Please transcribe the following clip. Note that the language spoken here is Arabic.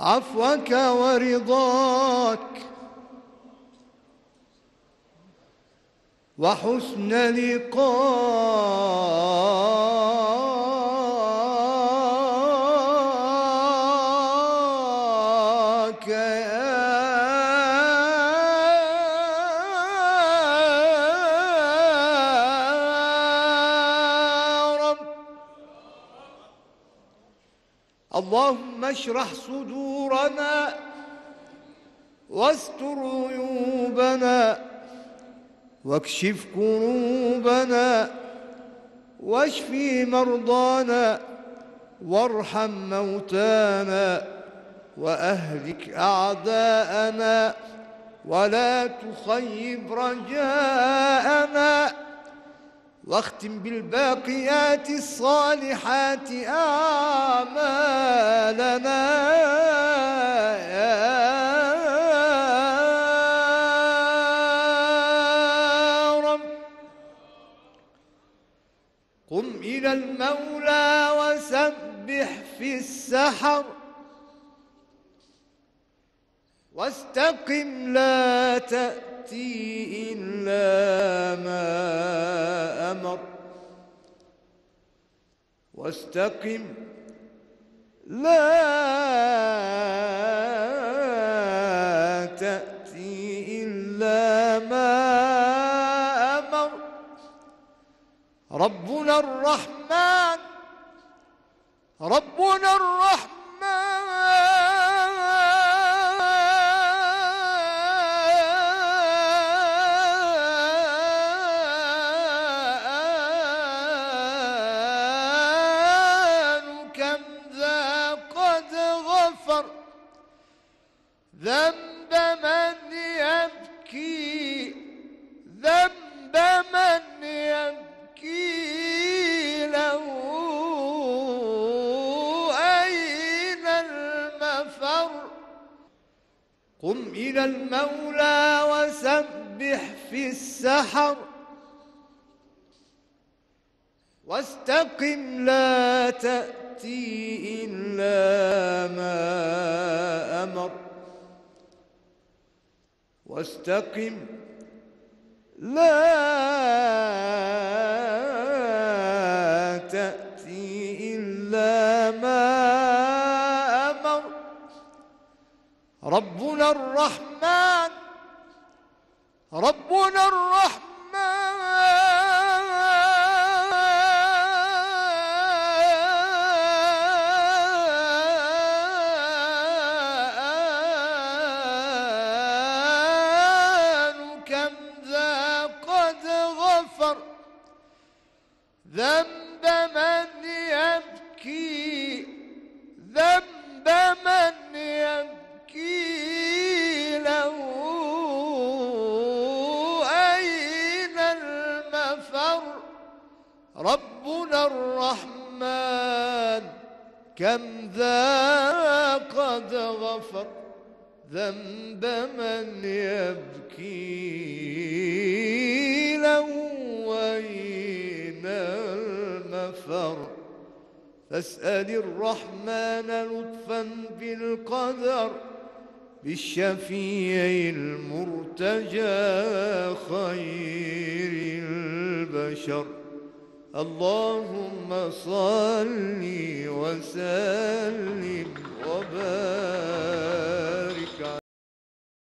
عفوك ورضاك. وحسن لقاك. يا اللهم اشرح صدورنا واستر عيوبنا واكشف كروبنا واشف مرضانا وارحم موتانا وأهلك أعداءنا ولا تخيب رجاءنا واختم بالباقيات الصالحات اعمالنا يا رب قم إلى المولى وسبح في السحر. واستقم لا تأتي إلا ما أمر. واستقم. لا تأتي إلا ما أمر. ربنا الرحمن. ربنا الرحمن. ذنب من يبكي ذنب من يبكي له. أين المفر؟ قم إلى المولى وسبح في السحر. واستقم لا تأتي إلا ما أمر واستقم. لا تأتي إلا ما أمر. ربنا الرحمن ربنا الرحمن. كم ذا قد غفر ذنب من يبكي له أين المفر؟ فاسأل الرحمن لطفا بالقدر بالشفيع المرتجى خير البشر. اللهم صل وسلم وبارك.